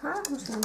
Haar misschien.